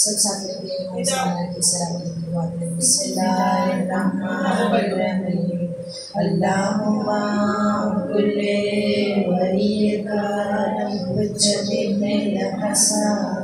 सब साथ में के सलामत की दुआ करें बिस्मिल्लाहिर्रहमानिर्रहीम अल्लाहुम्मा कुल्ले वलियका हुज्जतिल हसन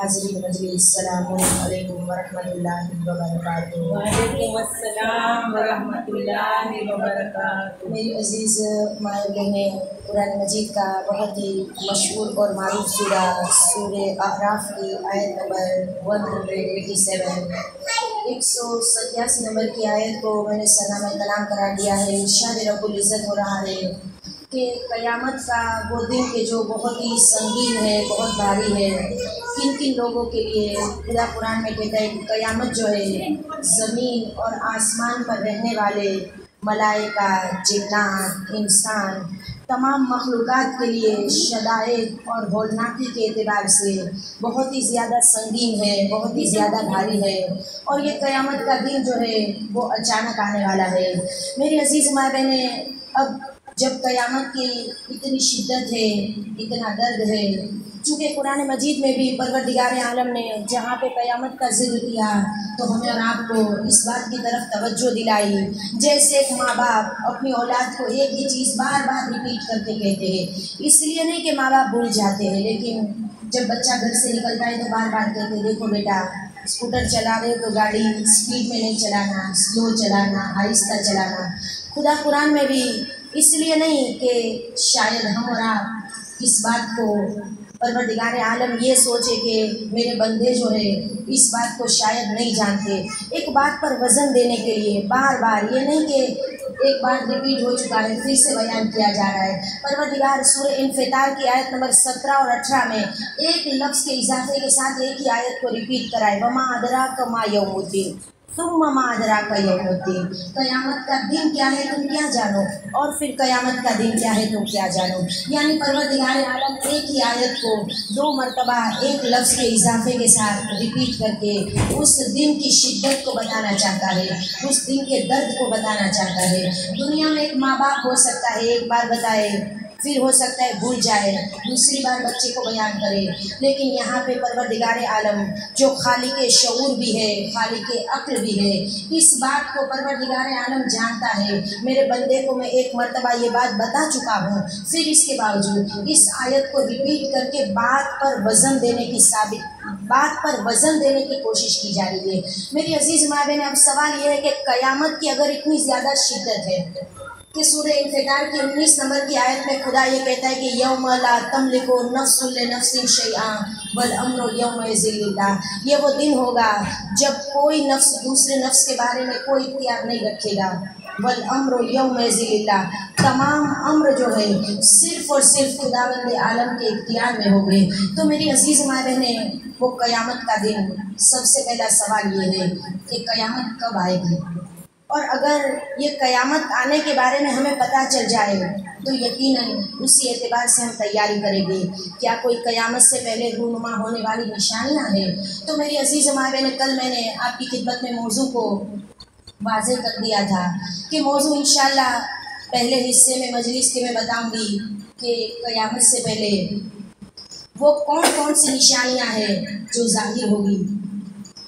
हाजिरी मेरी अज़ीज़ माए बहनें कुरान मजीद का बहुत ही मशहूर और मारूफ सूरा सूर अहराफ की आयत नंबर 187 एक सौ सतासी नंबर की आयत को मैंने सलाम कलाम करार दिया है। इरशाद रब्बुल इज़्ज़त हो रहा है। कि क़यामत का वो दिन के जो बहुत ही संगीन है, बहुत भारी है किन किन लोगों के लिए खुदा कुरान में कहता है कि क़यामत जो है, ज़मीन और आसमान पर रहने वाले मलाइका, जिन्नात, इंसान, तमाम मखलूक के लिए शदायद और होलनाकी के अतबार से बहुत ही ज़्यादा संगीन है, बहुत ही ज़्यादा भारी है। और ये क़यामत का दिन जो है, वो अचानक आने वाला है। मेरी अज़ीज़ माँ बहनें अब जब क़यामत की इतनी शिद्दत है, इतना दर्द है, चूँकि कुरान मजीद में भी परवरदिगार आलम ने जहाँ पे क़यामत का ज़िक्र किया तो हमें और आपको इस बात की तरफ़ तवज्जो दिलाई। जैसे एक माँ बाप अपनी औलाद को एक ही चीज़ बार बार रिपीट करके कहते हैं। इसलिए नहीं कि माँ बाप भूल जाते हैं, लेकिन जब बच्चा घर से निकलता है तो बार बार कहते हैं, देखो बेटा, स्कूटर चला रहे तो गाड़ी स्पीड में नहीं चलाना स्लो चलाना आहिस्ता चलाना। खुदा कुरान में भी इसलिए नहीं कि शायद हम और आप इस बात को परवरदिगार आलम ये सोचे कि मेरे बंदे जो है, इस बात को शायद नहीं जानते। एक बात पर वज़न देने के लिए बार बार ये नहीं कि एक बार रिपीट हो चुका है, फिर से बयान किया जा रहा है। परवरदिगार सूर्य इनफितार की आयत नंबर सत्रह और अठारह में एक लफ्ज़ के इजाफे के साथ एक ही आयत को रिपीट कराए। वमा अदरा कमा यौमुद्दीन। तुम मादरा का यौमुद्दीन कयामत का दिन क्या है, तुम क्या जानो? और फिर कयामत का दिन क्या है, तुम क्या जानो? यानी परवरदिगार आलम एक ही आयत को दो मरतबा, एक लफ्ज़ के इजाफे के साथ रिपीट करके उस दिन की शिद्दत को बताना चाहता है, उस दिन के दर्द को बताना चाहता है। दुनिया में एक माँ बाप हो सकता है, एक बार बताए फिर हो सकता है भूल जाए। दूसरी बार बच्चे को बयान करे। लेकिन यहाँ पे परवरदिगार आलम, जो खाली के शूर भी है, खाली के अक्ल भी है, इस बात को परवरदिगार आलम जानता है। मेरे बंदे को मैं एक मरतबा ये बात बता चुका हूँ। फिर इसके बावजूद इस आयत को रिपीट करके बात पर वज़न देने की साबित बात पर वज़न देने की कोशिश की जा रही है। मेरी अज़ीज़ माँ बहन अब सवाल यह है कि क़यामत की अगर इतनी ज़्यादा शिद्दत है कि सूर्य इंफितार की उन्नीस नंबर की आयत में खुदा ये कहता है कि यौम ला तमलिको नफ्सुल नफ्सिन शैआ बल अमनो यौम ये वो दिन होगा जब कोई नफ्स दूसरे नफ्स के बारे में कोई इख्तियार नहीं रखेगा। बल अमर यौम तमाम अम्र जो है, सिर्फ़ और सिर्फ़ खुदावंद आलम के इख्तियार में हो गए तो मेरी अज़ीज़ माँ बहने, वो क़यामत का दिन सबसे पहला सवाल ये है कि क़यामत कब आएगी? और अगर ये क़यामत आने के बारे में हमें पता चल जाए तो यकीनन उसी एतबार से हम तैयारी करेंगे। क्या कोई क़यामत से पहले रूनुमा होने वाली निशानियाँ हैं? तो मेरी अज़ीज़ मावे ने कल मैंने आपकी खिदमत में मौजू को वाज कर दिया था कि मौजू इन पहले हिस्से में, मजलिस के मैं बताऊँगी कि क़यामत से पहले वो कौन कौन सी निशानियाँ हैं जो ज़ाहिर होगी।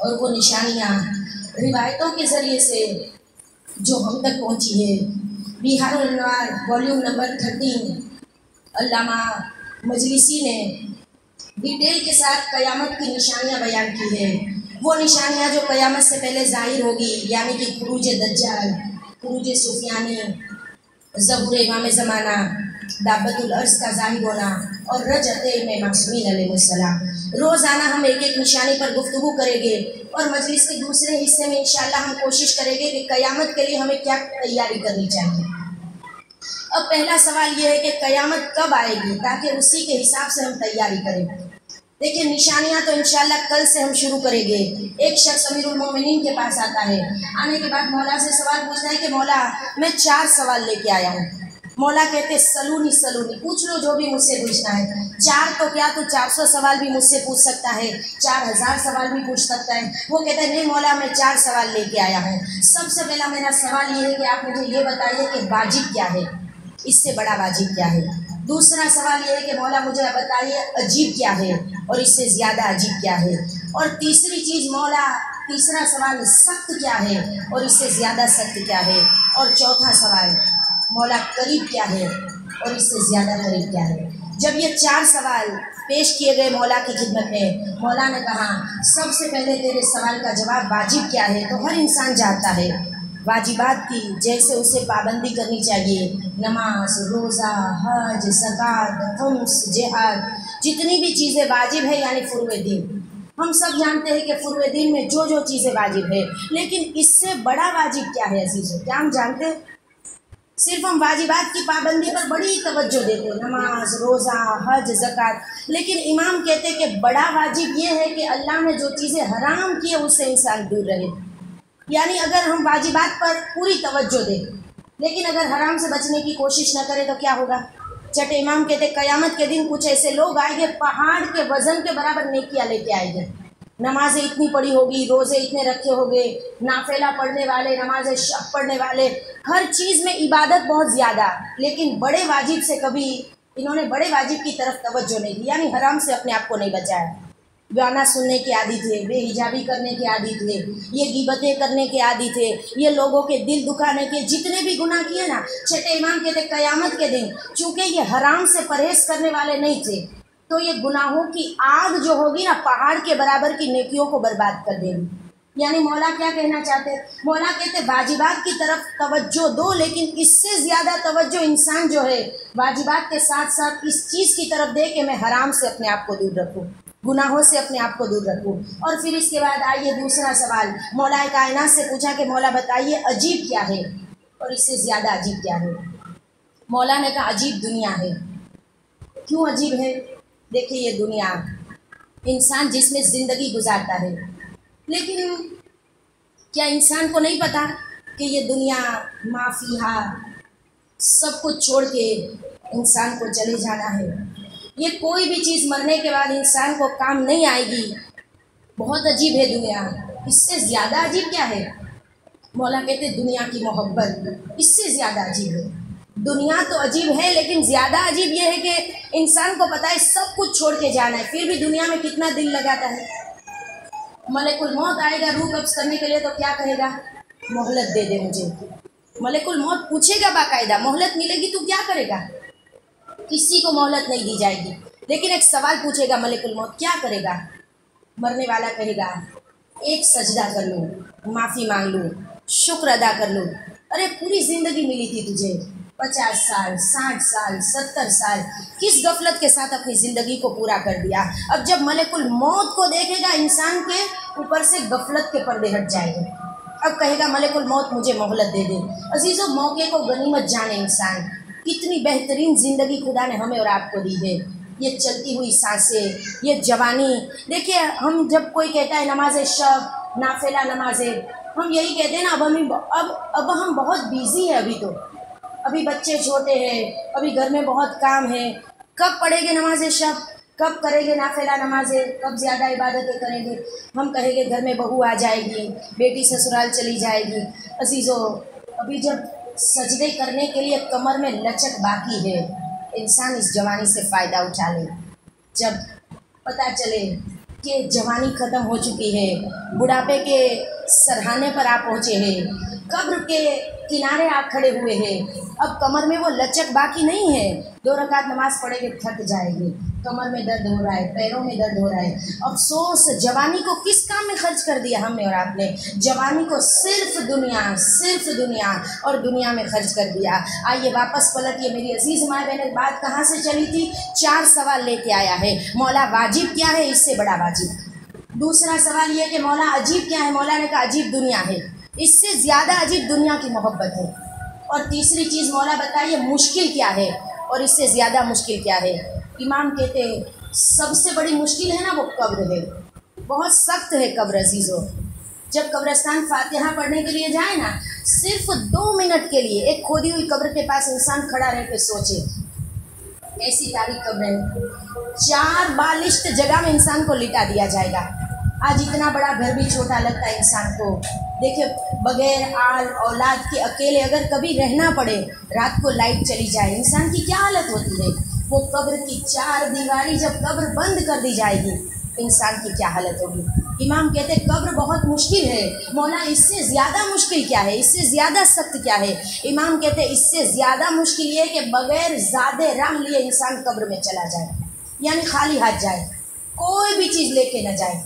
और वो निशानियाँ रिवायतों के ज़रिए से जो हम तक पहुँची है। बिहार वॉल्यूम नंबर थर्टीन अल्लामा मजलिसी ने डिटेल के साथ क़यामत की निशानियाँ बयान की है। वो निशानियाँ जो क़यामत से पहले ज़ाहिर होगी, यानी कि क्रूज दज्जाल क्रूज सुफियानी, ज़बूर इमाम ज़माना दाबतुल अर्ज़ का ज़ाहिर होना और रजत में सलाम रोज़ाना हम एक एक निशानी पर गुफ्तु करेंगे और मजलिस के दूसरे हिस्से में इंशाल्लाह हम कोशिश करेंगे कि क़यामत के लिए हमें क्या तैयारी करनी चाहिए अब पहला सवाल यह है कि क़यामत कब आएगी ताकि उसी के हिसाब से हम तैयारी करें देखिए निशानियाँ तो इंशाल्लाह कल से हम शुरू करेंगे एक शख्स अमीरुल के पास आता है आने के बाद मौला से सवाल पूछता है कि मौला मैं चार सवाल लेके आया हूँ मौला कहते, सलूनी सलूनी, पूछ लो जो भी मुझसे पूछना है। चार तो क्या तो चार सौ सवाल भी मुझसे पूछ सकता है, चार हज़ार सवाल भी पूछ सकता है। वो कहते हैं, नहीं मौला, मैं चार सवाल लेके आया हूँ। सबसे पहला मेरा सवाल ये है कि आप मुझे ये बताइए कि वाजिब क्या है? इससे बड़ा वाजिब क्या है? दूसरा सवाल ये है कि मौला, मुझे बताइए अजीब क्या है और इससे ज़्यादा अजीब क्या है? और तीसरी चीज़, मौला, तीसरा सवाल सख्त क्या है और इससे ज़्यादा सख्त क्या है? और चौथा सवाल मौला करीब क्या है और इससे ज़्यादा करीब क्या है? जब ये चार सवाल पेश किए गए मौला की खिदमत में, मौला ने कहा, सबसे पहले तेरे सवाल का जवाब वाजिब क्या है? तो हर इंसान जानता है, वाजिबात की, जैसे उसे पाबंदी करनी चाहिए। नमाज़, रोज़ा, हज, ज़क़़त खम्स जहाद, जितनी भी चीज़ें वाजिब है, यानी फुरव दिन। हम सब जानते हैं कि फुरव दिन में जो जो चीज़ें वाजिब है, लेकिन इससे बड़ा वाजिब क्या है अज़ीज़? क्या हम जानते हैं? सिर्फ़ हम वाजिबात की पाबंदी पर बड़ी तवज्जो देते हैं। नमाज़, रोज़ा, हज, ज़क़़त। लेकिन इमाम कहते हैं कि बड़ा वाजिब ये है कि अल्लाह ने जो चीज़ें हराम की है, उससे इंसान दूर रहे। यानी अगर हम वाजिबात पर पूरी तवज्जो दें, लेकिन अगर हराम से बचने की कोशिश न करें तो क्या होगा? चटे इमाम कहते क़यामत के दिन कुछ ऐसे लोग आएँगे, पहाड़ के वज़न के बराबर नेकिया लेके आएँगे। नमाजें इतनी पढ़ी होगी, रोज़े इतने रखे होंगे, नाफेला पढ़ने वाले, नमाज़ शब पढ़ने वाले, हर चीज़ में इबादत बहुत ज़्यादा, लेकिन बड़े वाजिब से कभी इन्होंने बड़े वाजिब की तरफ़ तवज्जो नहीं दी, यानी हराम से अपने आप को नहीं बचाया। गाना सुनने के आदि थे, बेहिजाबी करने के आदि थे, ये गिबतें करने के आदि थे, ये लोगों के दिल दुखाने के जितने भी गुनाह किए ना, छठे इमाम के थे, कयामत के दिन, चूँकि ये हराम से परहेज करने वाले नहीं थे तो ये गुनाहों की आग जो होगी ना, पहाड़ के बराबर की नेकियों को बर्बाद कर देगी। यानी मौला क्या कहना चाहते? हैं मौला कहते, वाजिबात की तरफ़ तवज्जो दो, लेकिन इससे ज़्यादा तवज्जो इंसान जो है, वाजिबात के साथ साथ इस चीज़ की तरफ़ दे कि मैं हराम से अपने आप को दूर रखूँ, गुनाहों से अपने आप को दूर रखूँ। और फिर इसके बाद आइए दूसरा सवाल। मौला कायनात से पूछा कि, मौला, बताइए, अजीब क्या है? और इससे ज़्यादा अजीब क्या है? मौला ने कहा, अजीब दुनिया है। क्यों अजीब है? देखिए ये दुनिया इंसान जिसमें ज़िंदगी गुजारता है। लेकिन क्या इंसान को नहीं पता कि ये दुनिया, माफिया, सब कुछ छोड़ के इंसान को चले जाना है? ये कोई भी चीज़ मरने के बाद इंसान को काम नहीं आएगी। बहुत अजीब है दुनिया। इससे ज़्यादा अजीब क्या है? मौला कहते दुनिया की मोहब्बत। इससे ज़्यादा अजीब है। दुनिया तो अजीब है, लेकिन ज़्यादा अजीब यह है कि इंसान को पता है सब कुछ छोड़ के जाना है, फिर भी दुनिया में कितना दिल लगाता है। मलेकुल मौत आएगा रूह कब्ज करने के लिए तो क्या कहेगा? मोहलत दे दे मुझे। मलेकुल मौत पूछेगा बाकायदा, मोहलत मिलेगी तो क्या करेगा? किसी को मोहलत नहीं दी जाएगी। लेकिन एक सवाल पूछेगा मलिकुल मौत, क्या करेगा? मरने वाला कहेगा, एक सजदा कर लूँ, माफ़ी मांग लूँ, शुक्र अदा कर लूँ। अरे, पूरी ज़िंदगी मिली थी तुझे। पचास साल, साठ साल, सत्तर साल, किस गफलत के साथ अपनी ज़िंदगी को पूरा कर दिया? अब जब मलिकुल मौत को देखेगा, इंसान के ऊपर से गफलत के पर्दे हट जाएँगे। अब कहेगा, मलिकुल मौत मुझे मोहलत दे दे। अजीज़ों, मौके को गनीमत जाने इंसान। कितनी बेहतरीन ज़िंदगी खुदा ने हमें और आपको दी है। ये चलती हुई साँसें, ये जवानी। देखिए, हम जब कोई कहता है, नमाज़ शब, नाफेला नमाजें, हम यही कहते हैं ना, अब हम, अब अब हम बहुत बिज़ी हैं अभी तो। अभी बच्चे छोटे हैं, अभी घर में बहुत काम है। कब पढ़ेंगे नमाज़ शब? कब करेंगे नाफिला नमाजें? कब ज़्यादा इबादतें करेंगे? हम कहेंगे घर में बहू आ जाएगी, बेटी ससुराल चली जाएगी। अजीज़ों, अभी जब सजदे करने के लिए कमर में लचक बाकी है, इंसान इस जवानी से फ़ायदा उठा ले। जब पता चले कि जवानी ख़त्म हो चुकी है, बुढ़ापे के सरहाने पर आप पहुँचे हैं। कब्र के किनारे आप खड़े हुए हैं। अब कमर में वो लचक बाकी नहीं है। दो रकात नमाज़ पढ़ेंगे, थक जाएँगे। कमर में दर्द हो रहा है, पैरों में दर्द हो रहा है। अफसोस, जवानी को किस काम में खर्च कर दिया हमने और आपने? जवानी को सिर्फ़ दुनिया सिर्फ़ दुनिया और दुनिया में खर्च कर दिया। आइए वापस पलटिए मेरी अज़ीज़ माए बहन, बात कहाँ से चली थी? चार सवाल लेके आया है। मौला वाजिब क्या है? इससे बड़ा वाजिब दूसरा सवाल ये कि मौला अजीब क्या है? मौला ने कहा, अजीब दुनिया है। इससे ज़्यादा अजीब दुनिया की मोहब्बत है। और तीसरी चीज़ मौला बताइए, मुश्किल क्या है? और इससे ज़्यादा मुश्किल क्या है? इमाम कहते हैं, सबसे बड़ी मुश्किल है ना वो कब्र है। बहुत सख्त है कब्र अजीज़ो। जब कब्रस्तान फातिहा पढ़ने के लिए जाए ना, सिर्फ़ दो मिनट के लिए एक खोदी हुई कब्र के पास इंसान खड़ा रह के सोचे, ऐसी तारीख कब्र चार बालिश्त जगह में इंसान को लिटा दिया जाएगा। आज इतना बड़ा घर भी छोटा लगता है इंसान को। देखिए, बगैर आल औलाद के अकेले अगर कभी रहना पड़े, रात को लाइट चली जाए, इंसान की क्या हालत होती है? वो कब्र की चार दीवारी जब कब्र बंद कर दी जाएगी, इंसान की क्या हालत होगी? इमाम कहते कब्र बहुत मुश्किल है। मौला, इससे ज़्यादा मुश्किल क्या है? इससे ज़्यादा सख्त क्या है? इमाम कहते इससे ज़्यादा मुश्किल ये कि बगैर ज़्यादा राह लिए इंसान कब्र में चला जाए, यानी खाली हाथ जाए, कोई भी चीज़ लेके न जाए।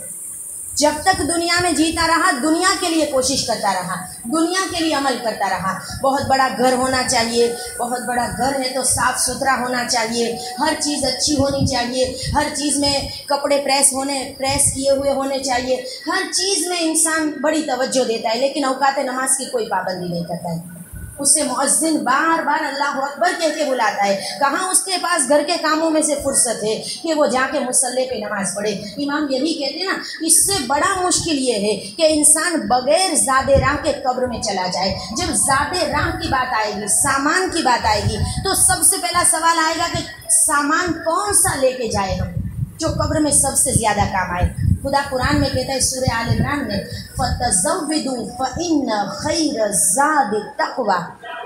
जब तक दुनिया में जीता रहा, दुनिया के लिए कोशिश करता रहा, दुनिया के लिए अमल करता रहा। बहुत बड़ा घर होना चाहिए, बहुत बड़ा घर है तो साफ़ सुथरा होना चाहिए, हर चीज़ अच्छी होनी चाहिए, हर चीज़ में कपड़े प्रेस होने, प्रेस किए हुए होने चाहिए। हर चीज़ में इंसान बड़ी तवज्जो देता है, लेकिन अवकात नमाज़ की कोई पाबंदी नहीं करता है। उसे मुअज्जिन बार बार अल्लाह अकबर कह के बुलाता है। कहाँ उसके पास घर के कामों में से फुर्सत है कि वो जाके मुसल्ले पे नमाज़ पढ़े? इमाम यही कहते हैं ना, इससे बड़ा मुश्किल ये है कि इंसान बगैर ज़्यादा राह के कब्र में चला जाए। जब ज़्यादा राह की बात आएगी, सामान की बात आएगी तो सबसे पहला सवाल आएगा कि सामान कौन सा लेके जाए हम, जो कब्र में सबसे ज़्यादा काम आए? खुदा कुरान में कहता है सूर्य आल इमरान में फ़तज़विदु फ़इन खैर ज़ाद तकवा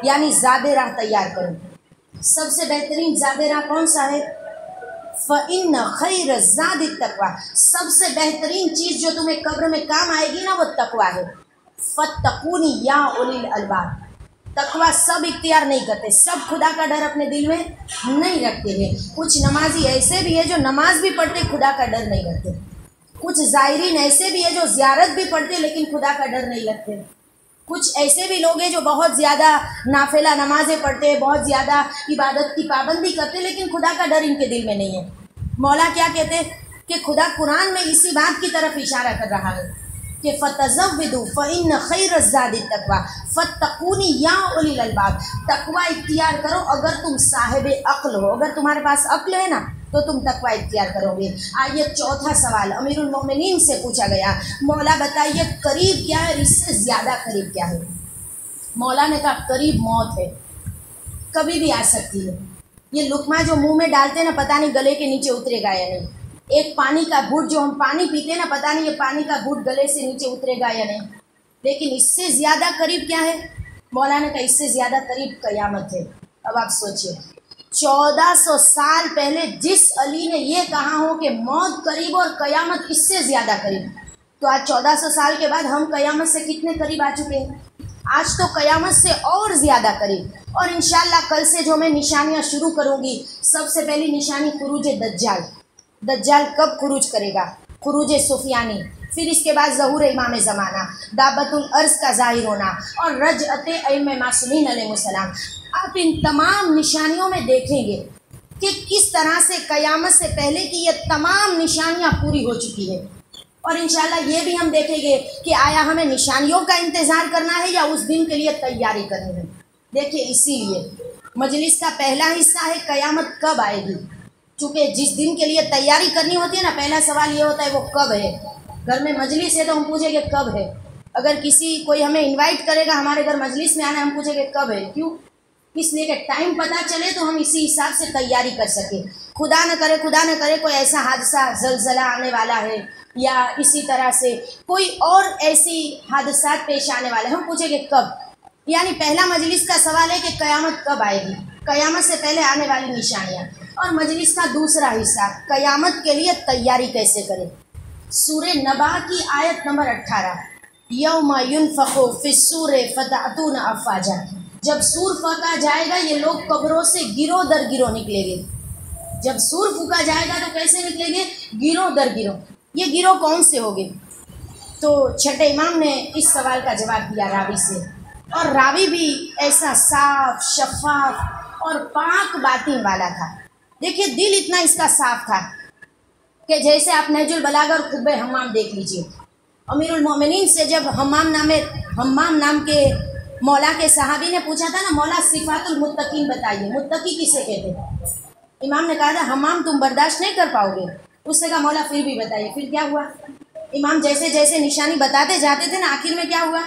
यानी ज़्यादा राह तैयार करो। सबसे बेहतरीन ज़्यादा राह कौन सा है? फ़इन खैर ज़ाद तकवा। सबसे बेहतरीन चीज़ जो तुम्हें कब्र में काम आएगी ना, वो तकवा है। फ़तकूनी या उलिल अलबाब। तकवा सब इख्तियार नहीं करते। सब खुदा का डर अपने दिल में नहीं रखते हैं। कुछ नमाजी ऐसे भी है जो नमाज़ भी पढ़ते, खुदा का डर नहीं रखते। कुछ ज़ायरीन ऐसे भी है जो ज़्यारत भी पढ़ते लेकिन खुदा का डर नहीं लगते। कुछ ऐसे भी लोग हैं जो बहुत ज़्यादा नाफिला नमाजें पढ़ते हैं, बहुत ज़्यादा इबादत की पाबंदी करते लेकिन खुदा का डर इनके दिल में नहीं है। मौला क्या कहते हैं? कि खुदा कुरान में इसी बात की तरफ़ इशारा कर रहा है कि फ़तज़विदु फ़इन खैर तकवा फ़तकूनी या उलिल तकवा इख्तियार करो अगर तुम साहिब अक्ल हो। अगर तुम्हारे पास अक्ल है ना तो तुम तकवा इख्तियार करोगे। आइए चौथा सवाल अमीरुल मोमिनीन से पूछा गया। मौला बताइए, करीब क्या है इससे ज़्यादा करीब क्या है? मौला ने कहा, करीब मौत है। कभी भी आ सकती है। ये लुकमा जो मुँह में डालते हैं ना, पता नहीं गले के नीचे उतरेगा या नहीं। एक पानी का घूट जो हम पानी पीते हैं ना, पता नहीं ये पानी का घूट गले से नीचे उतरेगा या नहीं। लेकिन इससे ज़्यादा करीब क्या है? मौलाना का इससे ज़्यादा करीब कयामत है। अब आप सोचिए। चौदह सौ साल पहले जिस अली ने ये कहा हो कि मौत करीब और कयामत इससे ज़्यादा करीब। तो आज चौदह सौ साल के बाद हम कयामत से कितने करीब आ चुके हैं? आज तो कयामत से और ज़्यादा करीब। और इन कल से जो मैं निशानियाँ शुरू करूँगी, सबसे पहली निशानी खुरूज दज्जाल। दज्जाल कब खुरूज करेगा? खुरूज सुफियानी। फिर इसके बाद जहूर इमाम ज़माना, दाबतुल अर्ज़ का ज़ाहिर होना और रज अत मासूमिन आप इन तमाम निशानियों में देखेंगे कि किस तरह से कयामत से पहले की ये तमाम निशानियाँ पूरी हो चुकी है। और इंशाल्लाह ये भी हम देखेंगे कि आया हमें निशानियों का इंतज़ार करना है या उस दिन के लिए तैयारी करनी है। देखिए, इसीलिए मजलिस का पहला हिस्सा है कयामत कब आएगी। चूँकि जिस दिन के लिए तैयारी करनी होती है ना, पहला सवाल ये होता है, वो कब है? घर में मजलिस है तो हम पूछेंगे कब है? अगर किसी, कोई हमें इनवाइट करेगा, हमारे घर मजलिस में आना हम पूछेंगे कब है? क्यों? इसलिए कि टाइम पता चले तो हम इसी हिसाब से तैयारी कर सके। खुदा न करे, खुदा न करे, कोई ऐसा हादसा, जलजला आने वाला है, या इसी तरह से कोई और ऐसी हादसा पेश आने वाले हम पूछेंगे कब? यानी पहला मजलिस का सवाल है कि क़यामत कब आएगी? क़यामत से पहले आने वाली निशानियाँ। और मजलिस का दूसरा हिस्सा, क़यामत के लिए तैयारी कैसे करें? सूर्य नबा की आयत नंबर अट्ठारह यौम फ़ो फिसूर फ़तून अफ़ाजा जब सूर फका जाएगा, ये लोग कब्रों से गिरो दर गिरो निकलेंगे। जब सूर फूका जाएगा तो कैसे निकलेंगे? गिरो दर गिरो। ये गिरो कौन से होंगे? तो छठे इमाम ने इस सवाल का जवाब दिया रावी से। और रावी भी ऐसा साफ़, शफाफ और पाक बातिन वाला था। देखिए, दिल इतना इसका साफ़ था। कि जैसे आप नजुल बलागर खुद हमाम देख लीजिए। अमीरुल मोमिनीन से जब हमाम नामे, हमाम नाम के मौला के सहाबी ने पूछा था ना, मौला सिफातुल मुत्तकीन बताइए, मुत्तकी किसे कहते इमाम ने कहा था, हमाम तुम बर्दाश्त नहीं कर पाओगे। उसने कहा, मौला फिर भी बताइए, फिर क्या हुआ? इमाम जैसे जैसे निशानी बताते जाते थे ना, आखिर में क्या हुआ?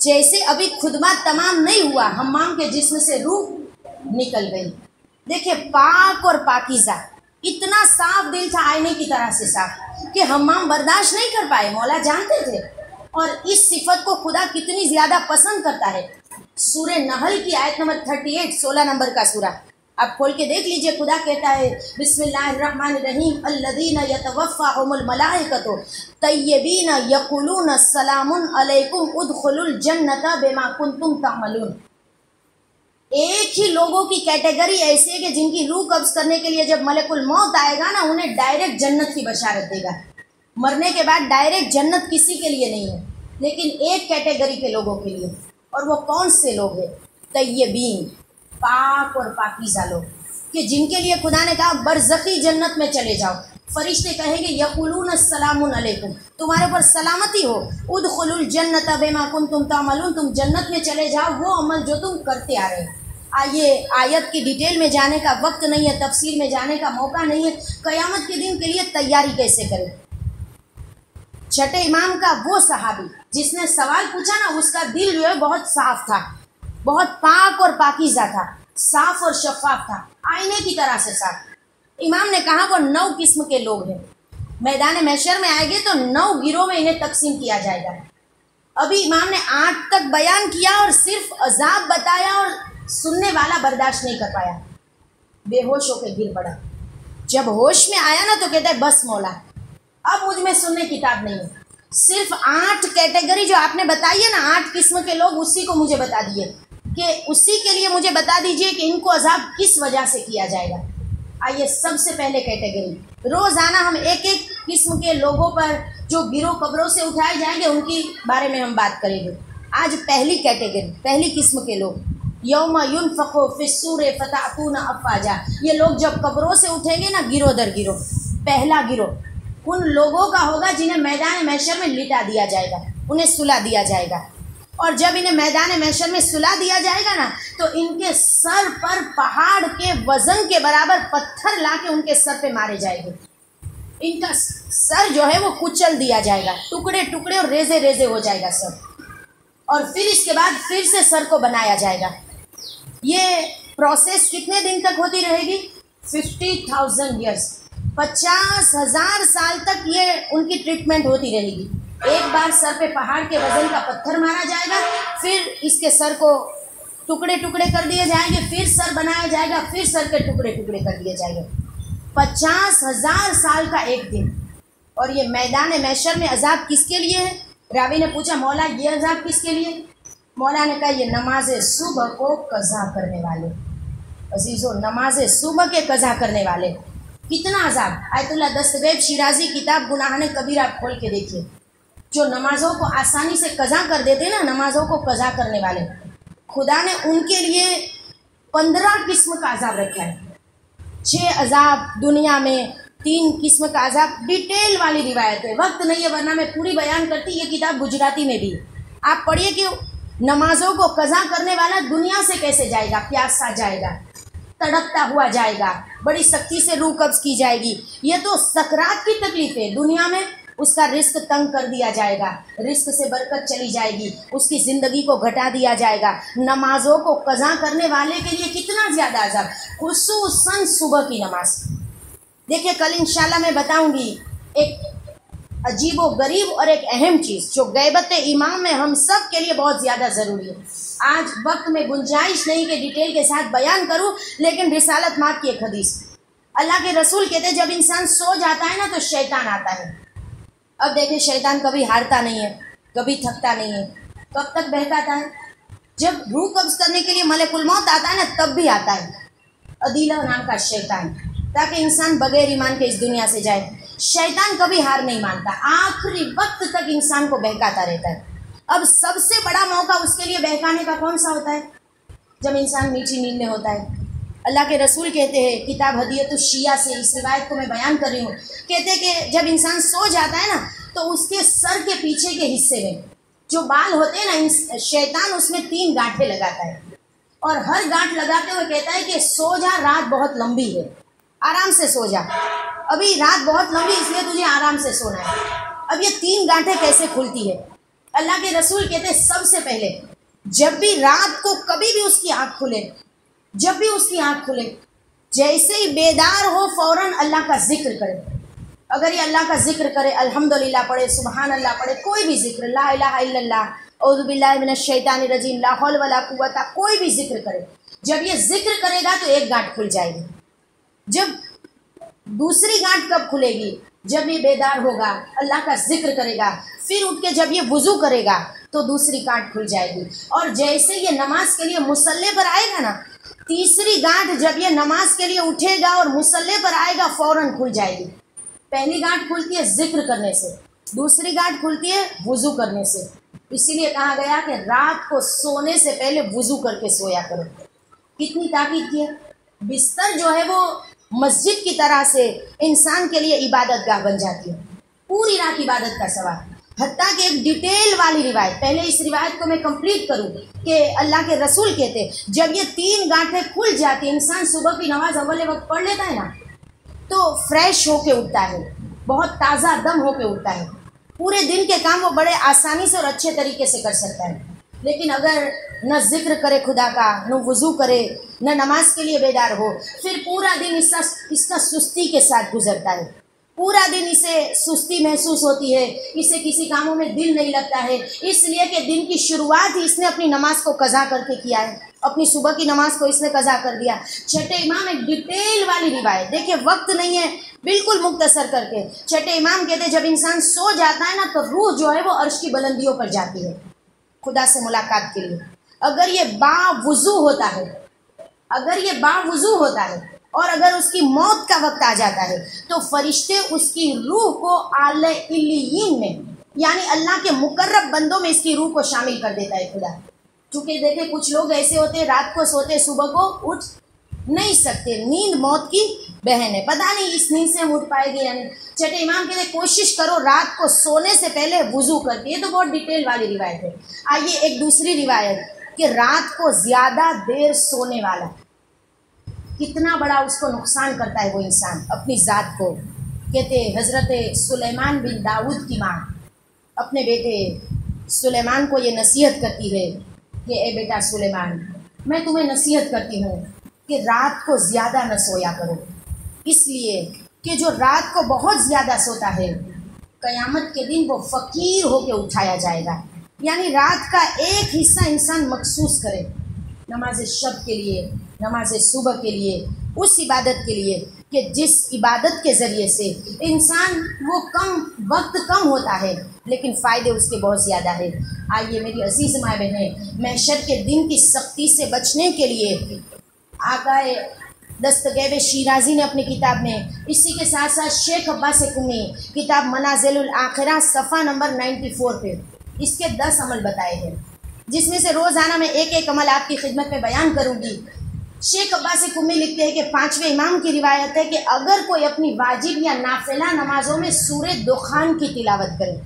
जैसे अभी खुदमा तमाम नहीं हुआ, हमाम के जिस्म से रूह निकल गई। देखिए, पाक और पाकिजा इतना साफ़ दिल था आईने की तरह से साफ़, कि हमाम बर्दाश्त नहीं कर पाए, मौला जानते थे। और इस सिफत को खुदा कितनी ज़्यादा पसंद करता है। सूर्य नहल की आयत नंबर थर्टी एट सोलह नंबर का सूरा। आप खोल के देख लीजिए, खुदा कहता है, बिस्मिल्लाहिर्रहमानिर्रहीम तय्यबीन यक़ुलून सलामुन अलैकुम उदखुलुल जन्नता बिमा कुंतुम तामलून एक ही लोगों की कैटेगरी ऐसी है कि जिनकी रूह कब्ज करने के लिए जब मलकुल मौत आएगा ना, उन्हें डायरेक्ट जन्नत की बशारत देगा। मरने के बाद डायरेक्ट जन्नत किसी के लिए नहीं है, लेकिन एक कैटेगरी के लोगों के लिए। और वो कौन से लोग हैं? तय्यबीन पाक और पाकिजा लोग, कि जिनके लिए खुदा ने कहा बरजकी जन्नत में चले जाओ। फरिश्ते कहेंगे, यकुलून सलामुन अलैकुम। तुम्हारे ऊपर सलामती हो। उद खुलुल जन्नत बेमा तुम तामलून तुम जन्नत में चले जाओ, वो अमल जो तुम करते आ रहे हो। आइए आयत की डिटेल में जाने का वक्त नहीं है तफसीर में जाने का मौका नहीं है। क़यामत के दिन के लिए तैयारी कैसे करें? छठे इमाम का वो सहाबी, जिसने सवाल पूछा ना, उसका दिल जो है बहुत साफ़ था। बहुत पाक और पाकिजा था, साफ़ और शफाफ था, आईने की तरह से साफ़। इमाम ने कहा, वो नौ किस्म के लोग हैं। मैदान मैशर में आएँगे तो नौ गिरोह में इन्हें तकसीम किया जाएगा। अभी इमाम ने आठ तक बयान किया और सिर्फ़ अजाब बताया और सुनने वाला बर्दाश्त नहीं कर पाया। बेहोश होकर गिर पड़ा। जब होश में आया ना तो कहता है, बस मौला, अब मुझमें सुनने किताब नहीं है। सिर्फ़ आठ कैटेगरी जो आपने बताई है ना, आठ किस्म के लोग उसी को मुझे बता दिए। कि उसी के लिए मुझे बता दीजिए कि इनको अजाब किस वजह से किया जाएगा। आइए सबसे पहले कैटेगरी। रोज़ाना हम एक एक किस्म के लोगों पर जो गिरो कब्रों से उठाए जाएँगे, उनकी बारे में हम बात करेंगे। आज पहली कैटेगरी, पहली किस्म के लोग। यौम यून फ़को फिसूर फ़ताकून अफाजा ये लोग जब कब्रों से उठेंगे ना, गिरो दर गिरो। पहला गिरो। उन लोगों का होगा जिन्हें मैदान मैशर में लिटा दिया जाएगा। उन्हें सुला दिया जाएगा। और जब इन्हें मैदान मैशर में सुला दिया जाएगा ना तो इनके सर पर पहाड़ के वज़न के बराबर पत्थर ला के उनके सर पे मारे जाएँगे। इनका सर जो है वो कुचल दिया जाएगा। टुकड़े टुकड़े और रेजे रेजे हो जाएगा सर। और फिर इसके बाद फिर से सर को बनाया जाएगा। ये प्रोसेस कितने दिन तक होती रहेगी? फिफ्टी थाउज़ेंड ईयर्स पचास हज़ार साल तक ये उनकी ट्रीटमेंट होती रहेगी। एक बार सर पे पहाड़ के वज़न का पत्थर मारा जाएगा फिर इसके सर को टुकड़े टुकड़े कर दिए जाएँगे फिर सर बनाया जाएगा फिर सर के टुकड़े टुकड़े कर दिए जाएँगे। पचास हज़ार साल का एक दिन। और ये मैदान मैशर में अजाब किसके लिए है? रावी ने पूछा मौला ये अजाब किसके लिए? मौला ने कहा ये नमाज़ सुबह को कज़ा करने वाले। अजीज़ो, नमाज़ सुबह के कज़ा करने वाले। कितना अजाब। आयतुल्ला दस्तगैब, शिराजी किताब गुनाह ने कबीर आप खोल के देखिए। जो नमाजों को आसानी से कज़ा कर देते ना, नमाजों को कज़ा करने वाले। खुदा ने उनके लिए पंद्रह किस्म का अजाब रखा है। छः अजाब दुनिया में, तीन किस्म का अजाब डिटेल वाली रिवायत है। वक्त नहीं है, वरना मैं पूरी बयान करती, ये किताब गुजराती में भी। आप पढ़िए कि नमाजों को कज़ा करने वाला दुनिया से कैसे जाएगा? प्यासा जाएगा, तड़पता हुआ जाएगा, बड़ी सख्ती से रूह कब्ज की जाएगी। ये तो सकरात की तकलीफ़ है। दुनिया में उसका रिस्क तंग कर दिया जाएगा, रिस्क से बरकत चली जाएगी, उसकी ज़िंदगी को घटा दिया जाएगा। नमाजों को कज़ा करने वाले के लिए कितना ज़्यादा अजब। खसूसन सुबह की नमाज़। देखिए, कल इंशाल्लाह मैं बताऊँगी, एक अजीब गरीब और एक अहम चीज़, जो गैबत इमाम में हम सब के लिए बहुत ज़्यादा ज़रूरी है। आज वक्त में गुंजाइश नहीं कि डिटेल के साथ बयान करूँ, लेकिन रिसालत मात की एक हदीस। अल्लाह के रसूल कहते जब इंसान सो जाता है ना तो शैतान आता है। अब देखिए, शैतान कभी हारता नहीं है, कभी थकता नहीं है। कब तक बहकाता है? जब रूह कब्ज करने के लिए मलकुल मौत आता है ना, तब भी आता है। अदीला नाम का शैतान, ताकि इंसान बगैर ईमान के इस दुनिया से जाए। शैतान कभी हार नहीं मानता। आखिरी वक्त तक इंसान को बहकाता रहता है। अब सबसे बड़ा मौका उसके लिए बहकाने का कौन सा होता है? जब इंसान मीठी नींद में होता है। अल्लाह के रसूल कहते हैं, किताब हदियत शिया से, इस रिवायत को मैं बयान कर रही हूँ। कहते हैं कि जब इंसान सो जाता है ना तो उसके सर के पीछे के हिस्से में, जो बाल होते हैं ना शैतान उसमें तीन गांठे लगाता है। और हर गांठ लगाते हुए कहता है कि सो जा, रात बहुत लंबी है। आराम से सो जा। अभी रात बहुत लंबी, इसलिए तुझे आराम से सोना है। अब ये तीन गांठें कैसे खुलती है? अल्लाह के रसूल कहते सबसे पहले, जब भी रात को कभी भी उसकी आँख खुले, जब भी उसकी आँख खुले, जैसे ही बेदार हो फ़ौरन अल्लाह का ज़िक्र करे। अगर ये अल्लाह का ज़िक्र करे, अल्हम्दुलिल्लाह पढ़े सुबहान अल्लाह पढ़े, कोई भी ज़िक्र, ला इल्लल्लाह औज़ुबिल्लाहिमिनश्शैतानिर रजीम, ला हौल वला कुव्वता, कोई भी ज़िक्र करे, जब ये ज़िक्र करेगा तो एक गांठ खुल जाएगी। जब दूसरी गांठ कब खुलेगी? जब ये बेदार होगा, अल्लाह का ज़िक्र करेगा, फिर उठ के जब ये वज़ू करेगा तो दूसरी गांठ खुल जाएगी। और जैसे ये नमाज़ के लिए मुसल्ले पर आएगा ना, तीसरी गांठ जब ये नमाज़ के लिए उठेगा और मुसल्ले पर आएगा, फ़ौरन खुल जाएगी। पहली गांठ खुलती है ज़िक्र करने से, दूसरी गांठ खुलती है वज़ू करने से। इसीलिए कहा गया कि रात को सोने से पहले वज़ू करके सोया करो। कितनी ताकीद की है? बिस्तर जो है वो मस्जिद की तरह से इंसान के लिए इबादत गाह बन जाती है। पूरी रात इबादत का सवाल। हत्या कि एक डिटेल वाली रिवायत। पहले इस रिवायत को मैं कंप्लीट करूँ कि अल्लाह के रसूल कहते जब ये तीन गांठें खुल जाती इंसान सुबह की नमाज़ अव्वल वक्त पढ़ लेता है ना तो फ्रेश होके उठता है, बहुत ताज़ा दम होके उठता है। पूरे दिन के काम वो बड़े आसानी से और अच्छे तरीके से कर सकता है। लेकिन अगर न ज़िक्र करे खुदा का, न वज़ू करे, न नमाज़ के लिए बेदार हो, फिर पूरा दिन इसका इसका सुस्ती के साथ गुजरता है। पूरा दिन इसे सुस्ती महसूस होती है, इसे किसी कामों में दिल नहीं लगता है, इसलिए कि दिन की शुरुआत ही इसने अपनी नमाज़ को कज़ा करके किया है। अपनी सुबह की नमाज़ को इसने कज़ा कर दिया। छठे इमाम एक डिटेल वाली रिवायत, देखिए वक्त नहीं है, बिल्कुल मुख्तसर करके। छठे इमाम कहते जब इंसान सो जाता है ना तो रूह जो है वो अर्श की बुलंदियों पर जाती है। खुदा से मुलाकात के लिए। अगर ये बावजू होता है, अगर ये बावजू होता है और अगर उसकी मौत का वक्त आ जाता है तो फरिश्ते उसकी रूह को आलियन में, यानी अल्लाह के मुकर्रब बंदों में इसकी रूह को शामिल कर देता है खुदा। क्योंकि देखे, कुछ लोग ऐसे होते हैं, रात को सोते, सुबह को उठ नहीं सकते। नींद मौत की बहन है। पता नहीं इस नींद से हम उठ पाएँगे या नहीं। छठे इमाम कहते कोशिश करो, रात को सोने से पहले वज़ू करके। ये तो बहुत डिटेल वाली रिवायत है। आइए एक दूसरी रिवायत, कि रात को ज़्यादा देर सोने वाला। कितना बड़ा उसको नुकसान करता है वो इंसान, अपनी ज़ात को। कहते हज़रत सुलेमान बिन दाऊद की माँ। अपने बेटे सुलेमान को ये नसीहत करती है, कि ए बेटा सुलेमान, मैं तुम्हें नसीहत करती हूँ। कि रात को ज़्यादा न सोया करो। इसलिए कि जो रात को बहुत ज़्यादा सोता है, क़यामत के दिन वो फ़कीर होकर उठाया जाएगा। यानी रात का एक हिस्सा इंसान मखसूस करे, नमाज़ शब के लिए, नमाज़ सुबह के लिए, उस इबादत के लिए कि जिस इबादत के ज़रिए से इंसान वो कम, वक्त कम होता है, लेकिन फ़ायदे उसके बहुत ज़्यादा है। आइए मेरी अज़ीज़ माए बहनें मैशर के दिन की सख्ती से बचने के लिए आकाए दस्तगैब शीराजी ने अपनी किताब में, इसी के साथ साथ शेख अब्बास कुमी किताब मनाजिल आखिरा, सफ़ा नंबर 94 पे। इसके दस अमल बताए हैं। जिसमें से रोज़ाना मैं एक एक अमल आपकी खिदमत में बयान करूँगी। शेख अब्बास कुमी लिखते हैं कि पाँचवें इमाम की रिवायत है कि अगर कोई अपनी वाजिब या नाफिला नमाजों में सूर्य दुखान की तिलावत करे,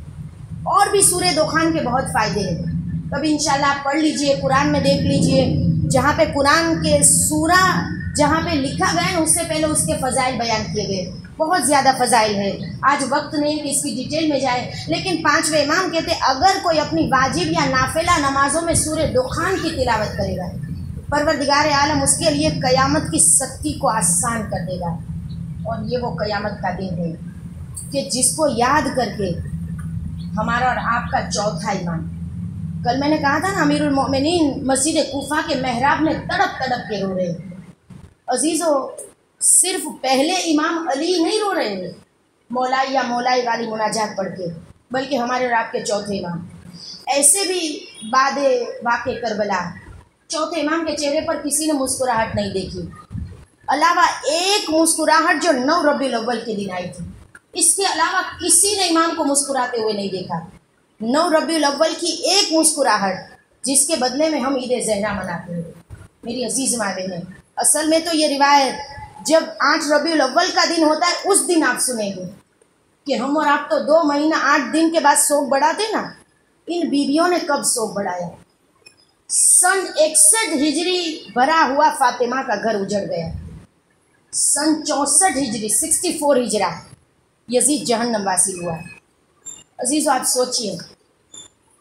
और भी सूर्य दुखान के बहुत फ़ायदे हैं। कभी इंशाल्लाह आप पढ़ लीजिए, कुरान में देख लीजिए जहाँ पे कुरान के सूरा जहाँ पे लिखा गया है, उससे पहले उसके फ़जाइल बयान किए गए। बहुत ज़्यादा फ़जाइल है। आज वक्त नहीं कि इसकी डिटेल में जाए। लेकिन पाँचवें इमाम कहते, अगर कोई अपनी वाजिब या नाफिला नमाजों में सूर्य दुखान की तिलावत करेगा, परवरदिगार आलम उसके लिए क़यामत की सख्ती को आसान कर देगा। और ये वो क़यामत का दिन है कि जिसको याद करके हमारा और आपका चौथा ईमान कल मैंने कहा था ना अमीरुलमोमिनीन मस्जिद कोफा के महराब में तड़प तड़प के रो रहे अजीज़ो, सिर्फ़ पहले इमाम अली नहीं रो रहे हैं। मौलाई या मौलाई वाली मुनाजात पढ़ के, बल्कि हमारे और के चौथे इमाम। ऐसे भी बाद वाक़ करबला, चौथे इमाम के चेहरे पर किसी ने मुस्कुराहट नहीं देखी। अलावा एक मुस्कुराहट जो नौ रबी अव्वल के दिन आई थी। इसके अलावा किसी ने इमाम को मुस्कुराते हुए नहीं देखा। नौ रबी अव्वल की एक मुस्कुराहट, जिसके बदले में हम ईद जहरा मनाते हैं। मेरी अज़ीज़ माँ बहनें, असल में तो ये रिवायत, जब आठ रबी अव्वल का दिन होता है, उस दिन आप सुनेंगे कि हम और आप तो दो महीना, आठ दिन के बाद शोक बढ़ाते ना? इन बीवियों ने कब शोक बढ़ाया? सन इकसठ हिजरी भरा हुआ फातिमा का घर उजड़ गया। सन चौंसठ हिजरी, सिक्सटी फोर हिजरा, यजीद जहन्नमवासी हुआ। अज़ीज़, आप सोचिए।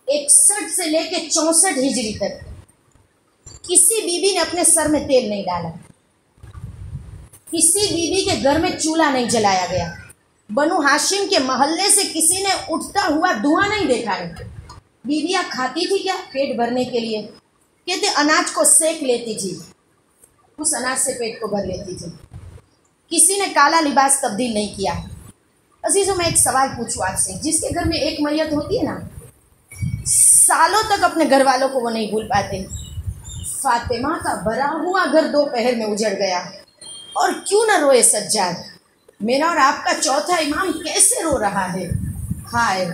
इकसठ से लेके चौंसठ हिजरी तक किसी बीबी ने अपने सर में तेल नहीं डाला। किसी बीबी के घर में चूल्हा नहीं जलाया गया। बनु हाशिम के मोहल्ले से किसी ने उठता हुआ धुआँ नहीं देखा है। बीबियाँ खाती थी क्या पेट भरने के लिए? कहते, अनाज को सेक लेती थी। उस अनाज से पेट को भर लेती थी। किसी ने काला लिबास तब्दील नहीं किया। अजीज़ों, मैं एक सवाल पूछूँ आपसे, जिसके घर में एक मैयत होती है ना, सालों तक अपने घर वालों को वो नहीं भूल पाते। फातिमा का भरा हुआ घर दोपहर में उजड़ गया, और क्यों ना रोए सज्जाद? मेरा और आपका चौथा इमाम कैसे रो रहा है? हाय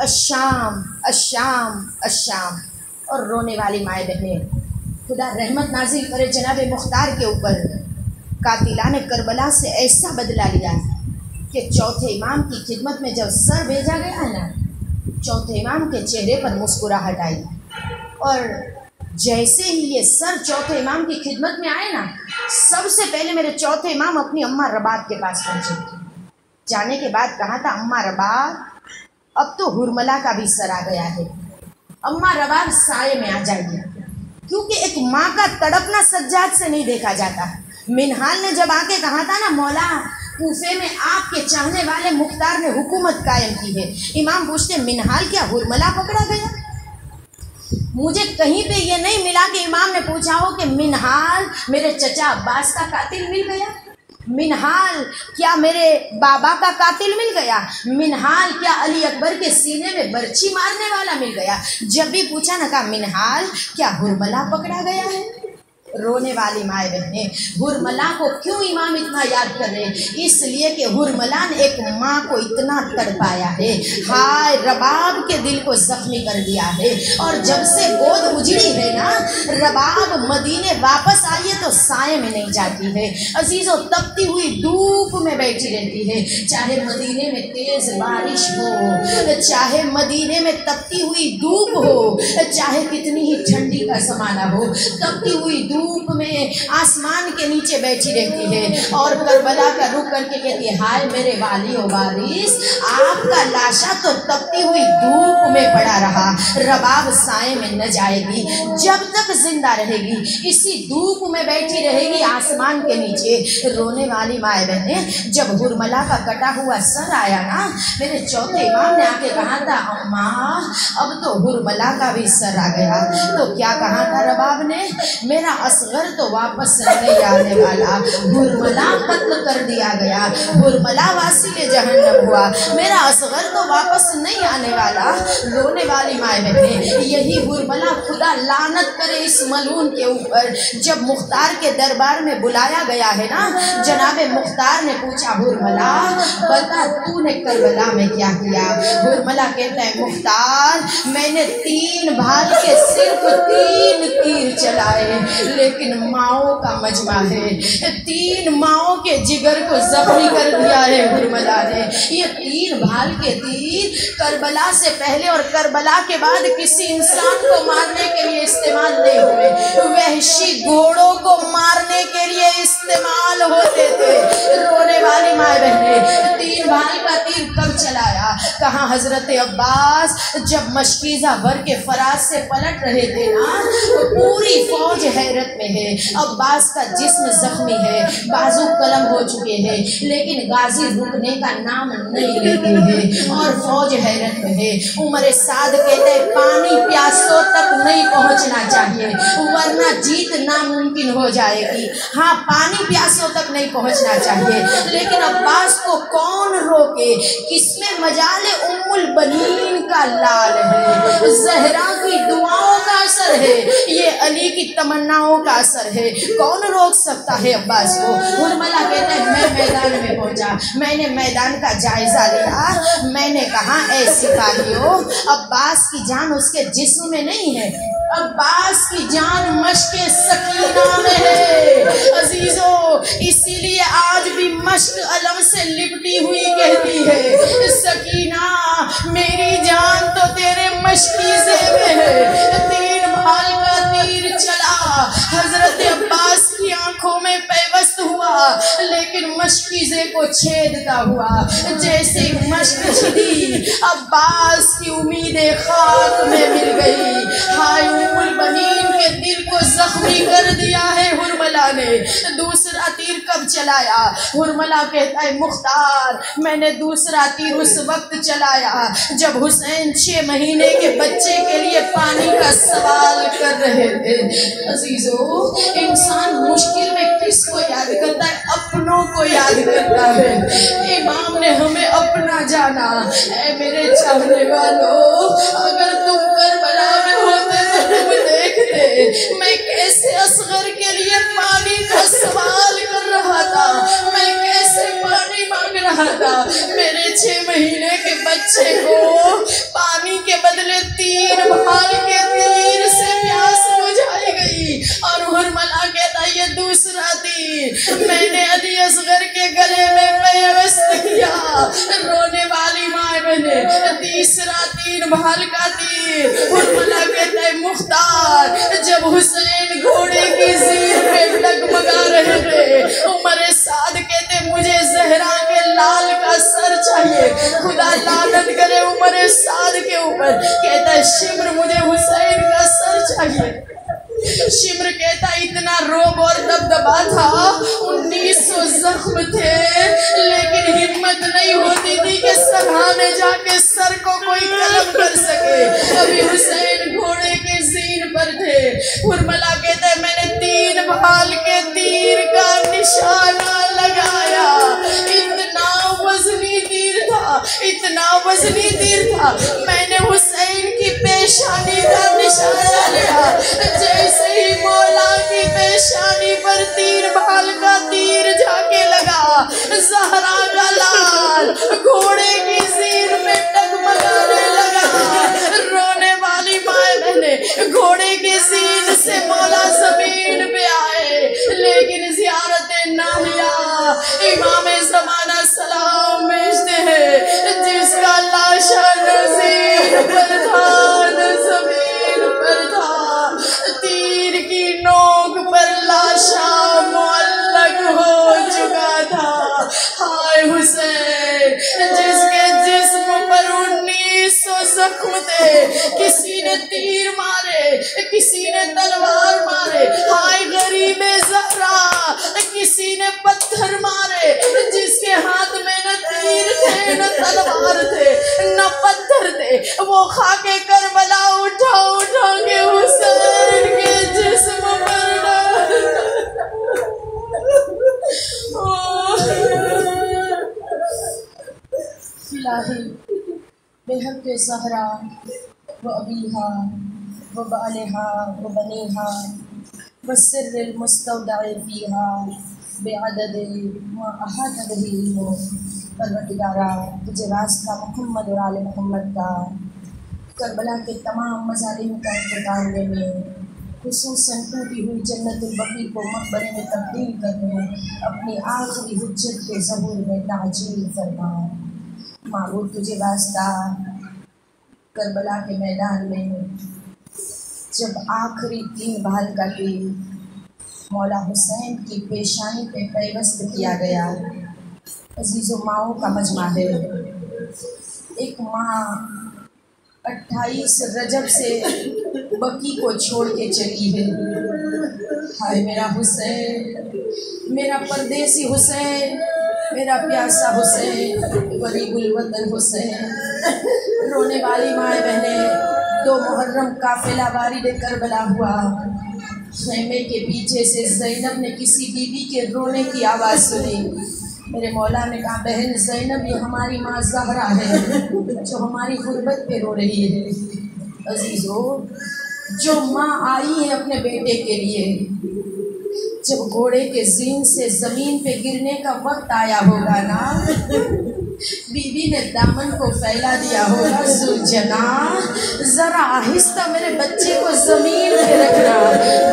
अशाम अशाम अशाम और रोने वाली माए बहनें। खुदा रहमत नाजिल करे जनाब मुख्तार के ऊपर। कातिला ने करबला से ऐसा बदला लिया कि चौथे इमाम की खिदमत में जब सर भेजा गया है ना, चौथे इमाम के चेहरे पर मुस्कुराहट आई। और जैसे ही ये सर चौथे इमाम की खिदमत में आए ना, सबसे पहले मेरे चौथे इमाम अपनी अम्मा रबाब के पास पहुँचे। जाने के बाद कहा था, अम्मा रबाब अब तो हुरमला का भी सर आ गया है। अम्मा रबाब साय में आ जाइए, क्योंकि एक माँ का तड़पना सज्जाद से नहीं देखा जाता। मिनहाल ने जब आके कहा था ना, मौला कूफे में आपके चाहने वाले मुख्तार ने हुकूमत कायम की है। इमाम पूछते, मिनहाल क्या हुरमला पकड़ा गया? मुझे कहीं पे ये नहीं मिला कि इमाम ने पूछा हो कि, मिनहाल मेरे चचा अब्बास का कातिल मिल गया? मिनहाल क्या मेरे बाबा का कातिल मिल गया? मिनहाल क्या अली अकबर के सीने में बर्छी मारने वाला मिल गया? जब भी पूछा, ना कहा, मिनहाल क्या हुरमला पकड़ा गया है? रोने वाली माए बहने, हुरमला को क्यों इमाम इतना याद कर रहे इसलिए कि हुरमला ने एक माँ को इतना तड़पाया है। हाय, रबाब के दिल को जख्मी कर दिया है। और जब से गोद उजड़ी है ना, रबाब मदीने वापस आई है तो साय में नहीं जाती है। अजीज़ों, तपती हुई धूप में बैठी रहती है। चाहे मदीने में तेज बारिश हो, चाहे मदीने में तपती हुई धूप हो, चाहे कितनी ही ठंडी का समाना हो, तपती हुई धूप में आसमान के नीचे बैठी रहती है और करबला का रुख करके कहती हाय मेरे वाली हो बारिश आपका लाशा तो तपती हुई धूप में पड़ा रहा, रबाब साय में न जाएगी, जब तक ज़िंदा रहेगी, इसी धूप में बैठी रहेगी आसमान के नीचे। रोने वाली माए बहने, जब हुरमला का कटा हुआ सर आया ना, मेरे चौथे इमाम ने आके कहा था, अम्मा, अब तो हुरमला का भी सर आ गया। तो क्या कहा था रबाब ने? मेरा असगर तो वापस नहीं आने वाला। हुरमला कत्ल कर दिया गया। हुरमला वासी के जहन्नम हुआ। मेरा असगर तो वापस नहीं आने वाला। रोने वाली माए बहने, यही हुरमला खुदा लानत करे इस मलून के ऊपर। जब मुख्तार के दरबार में बुलाया गया है ना, जनाबे मुख्तार ने पूछा हुरमला बता तूने करबला में क्या किया? हुरमला कहता है, मुख्तार, मैंने तीन भाल के सिर्फ़ तीन तीर चलाए। लेकिन माओ का मजमा है। तीन माओ के जिगर को जख्मी कर दिया है हुरमला ने। ये तीन भाल के तीर करबला से पहले और करबला के बाद किसी इंसान को मारने के लिए इस्तेमाल नहीं हुए। वहशी घोड़ों को मारने के लिए इस्तेमाल होते थे। रोने वाली माए बहने, तीन भाल का तीर कब चलाया? कहा हज़रत अब्बास जब मशकीजा भर के फराज से पलट रहे थे ना? तो पूरी फौज हैरत में है। अब्बास का जिस्म जख्मी है। बाजू कलम हो चुके हैं। लेकिन गाजी रुकने का नाम नहीं लेते हैं। और फौज हैरत में है। उमर साद कहते हैं, पानी प्यासों तक नहीं पहुँचना चाहिए, वरना जीत नामुमकिन हो जाएगी। हाँ पानी प्यासों तक नहीं पहुँचना चाहिए। लेकिन अब्बास को कौन रोके? किसमें मजाल उम्मुल बनीन का लाल है? जहरा की दुआओं का असर है। ये अली की तमन्नाओं का असर है? कौन रोक सकता है? अब्बास को हुरमला कहते हैं, मैं मैदान में पहुँचा। मैंने मैदान का जायजा लिया। मैंने कहा, ऐ सिपाहियों, अब्बास की जान उसके जिस्म में नहीं है। अब्बास की जान मश्क सकीना में है। अजीजों, इसीलिए आज भी मश्क अलम से लिपटी हुई कहती है। सकीना, मेरी जान तो तेरे मशकीजे में है। तीन भाल का तीर चला। हज़रत अब्बास की आँखों में पैवस्त हुआ, लेकिन मशकीजे को छेदता हुआ। जैसे मश्क छिदी, अब्बास की उम्मीदें खाक में मिल गई। हाय उमुल बनीन के दिल को जख्मी कर दिया है हुरमला ने। दूसरा तीर कब चलाया? हुरमला कहता है, मुख्तार, मैंने दूसरा तीर उस वक्त चलाया, जब हुसैन छह महीने के बच्चे के लिए पानी का सवाल कर रहे थे। अजीजों, इंसान मुश्किल में किसको याद करता है? अपनों को याद करता है। इमाम ने हमें अपना जाना। ऐ मेरे चाहने वालों, अगर तुम करबला में होते तो तुम देखते। मैं कैसे असगर के लिए पानी का सवाल कर रहा था? रहा था मेरे छह महीने के बच्चे को पानी के बदले तीर भाल के तीर से प्यास और हुरमला कहता ये दूसरा तीर मैंने अली असगर के गले में व्यवस्थ किया। रोने वाली माए बहने, तीसरा तीन भाल का तीर हुरमला कहता है मुख्तार। जब हुसैन घोड़े की जीर पे डगमगा रहे थे, उमर साद कहते मुझे जहरा के लाल का सर चाहिए। खुदा लानत करे उमर साद के ऊपर। कहता है, शिमर, मुझे हुसैन का सर चाहिए। शिमर कहता, इतना रोब और दबदबा था उन्नीस सौ जख्म थे। लेकिन हिम्मत नहीं होती थी कि सरहाने जाके सर को कोई कलम कर सके। अभी हुसैन घोड़े के जीन पर थे। उर्मला कहता है मैंने तीन भाल के तीर का निशाना लगाया। इतना वजनी तीर था, इतना वजनी तीर था। मैंने हुसैन की पेशानी का निशाना लिया घोड़े की सीर में टगमगाने लगा। रोने वाली माए बहने, घोड़े की सीन से मौला ज़मीन पे आए। लेकिन जियारत नाहिया इमाम जमाना सलाम भेजते हैं, जिसका लाशा नजीर पर था, न ज़मीन पर था। जख्म थे किसी ने तीर मारे, किसी ने तलवार मारे। हाय गरीब जहरा, किसी ने पत्थर मारे, जिसके हाथ में न तीर थे, न तलवार थे, न पत्थर थे। वो खाके सहरा व अबीहा व बालहा व बनीहा व सिर मुस्तौदा फीहा बेअदद अहद परवरदिगारा तुझे रास्ता मोहम्मद और आले मोहम्मद का करबला के तमाम मजालिम का इंतकाम में खसूसन टूटी हुई जन्नतुल बकी को मकबरे में तब्दील करने अपनी आखिरी हुज्जत के जहूर में ताजील फरमा माबूद तुझे वास्ता करबला के मैदान में जब आखिरी तीन बाल का तीर मौला हुसैन की पेशानी पे पैवस्त किया गया। अज़ीज़ माओ का मजमा है। एक माँ अट्ठाईस रजब से बकी को छोड़ के चली है। हाय मेरा हुसैन, मेरा परदेसी हुसैन, मेरा प्यासा हुसैन गरीबुल वतन हुसैन। रोने वाली माए बहने, दो मुहर्रम काफिला वारिद करबला हुआ। खेमे के पीछे से जैनब ने किसी बीबी के रोने की आवाज़ सुनी। मेरे मौला ने कहा, बहन, जैनब, ये हमारी माँ जहरा है, जो हमारी गुर्बत पे रो रही है। अज़ीज़ अजीज़ो, जो माँ आई है अपने बेटे के लिए, जब घोड़े के जीन से ज़मीन पे गिरने का वक्त आया होगा ना बीबी ने दामन को फैला दिया होगा सुलझना जरा आहिस्ता मेरे बच्चे को ज़मीन पे रखना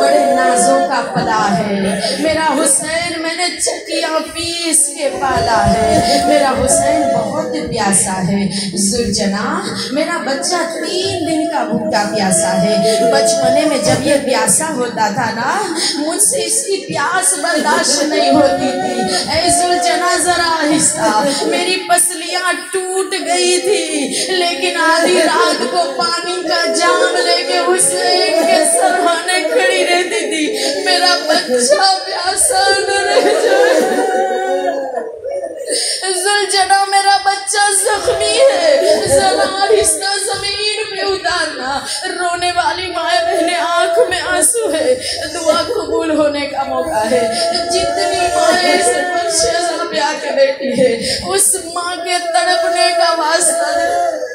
बड़े नाजों का पला है। मेरा हुसैन मैंने चकिया पीस के पाला है। मेरा हुसैन बहुत प्यासा है। जुलझना मेरा बच्चा तीन दिन का भूखा प्यासा है। बचपने में जब ये प्यासा होता था ना, मुझसे इसकी प्यास बर्दाश्त नहीं होती थी। ऐ जुलझना जरा आहिस्ता, मेरी पसलियाँ टूट गई थी, लेकिन आधी रात को पानी का जाम लेके हुसैन के सरहाने खड़ी रहती थी। मेरा बच्चा प्यासा न रह जाए। जुलझना मेरा बच्चा जख्मी है। जरा आहिस्ता ज़मीन पे उतारना। रोने वाली माए दुआ कबूल होने का मौका है। जितनी माए प्यार के बेटी है, उस माँ के तड़पने का वास्ता है।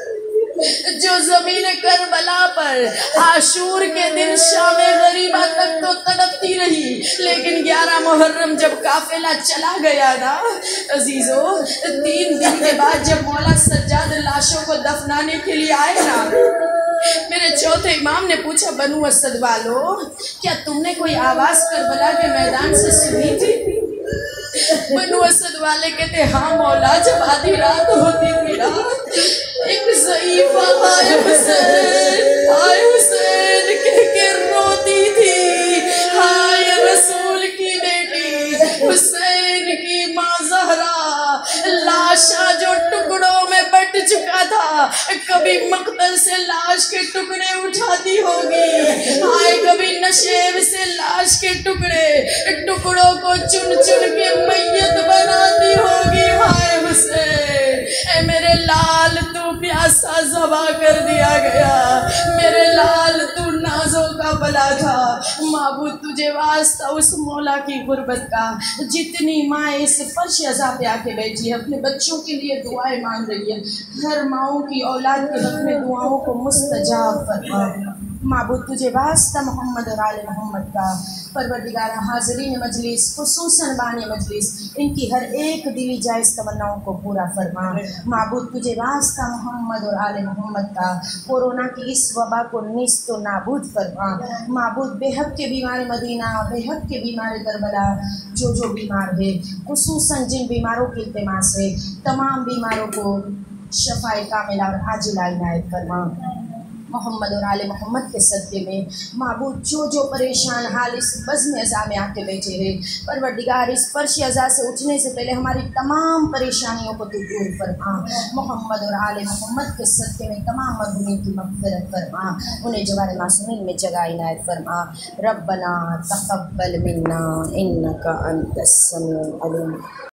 जो ज़मीन करबला पर आशूर के दिन शाम गरीबा तक तो तड़पती रही, लेकिन ग्यारह मुहर्रम जब काफिला चला गया ना अजीजो, तीन दिन के बाद जब मौला सज्जाद लाशों को दफनाने के लिए आए ना मेरे चौथे इमाम ने पूछा, बनु असद वालो, क्या तुमने कोई आवाज़ कर करबला के मैदान से सुनी थी? बनु असद वाले कहते हाँ मौला, जब आधी रात होती थी ना, एक ज़ईफ़ा आए हुसैन आए हुसैन कह के रोती थी, हाय रसूल लाशा जो टुकड़ों में बट चुका था, कभी मकतल से लाश के टुकड़े उठाती होगी। हाय, कभी नशेब से लाश के टुकड़े, टुकड़ों को चुन चुन के मैयत बनाती होगी। तू प्यासा जबा कर दिया गया। मेरे लाल, तू नाजों का बला था। माबूद, तुझे वास्ता उस मौला की गुर्बत का। जितनी माँ इस फर्श अजा पे आके बैठी है, अपने बच्चों के लिए दुआएँ मांग रही है। हर माओ की औलाद के में दुआओं को मुस्तजाब फरमा। मबूद, तुझे वास्ता मोहम्मद और आल मोहम्मद का परवरदिगार हाजरीन मजलिस खसूस बान मजलिस, इनकी हर एक दिली जायज़ तमन्नाओं को पूरा फरमा। मबूद, तुझे वास्ता मोहम्मद और आल मोहम्मद का कोरोना की इस वबा को निस्त नाबूद फरमा। मबूद, बेहद के बीमार मदीना, बेहद के बीमार करबला, जो जो बीमार है खसूस जिन बीमारों की इल्तमास है, तमाम बीमारों को शफाए कामिला और आजिला इनायत फरमा। मोहम्मद और आले मोहम्मद के सदक़े में। महबूब जो जो परेशान, हाल इस बज़म अज़ा में आके बैठे रहे परवरदिगार, इस फर्श अज़ा से उठने से पहले हमारी तमाम परेशानियों को तू दूर फरमा मोहम्मद और आले मोहम्मद के सदक़े में तमाम मरहूमिन की मगफरत फरमा उन्हें जवार मासूमिन में जगह इनायत फरमा रबना तकबल इन्नका अंतस समीउल अलीम।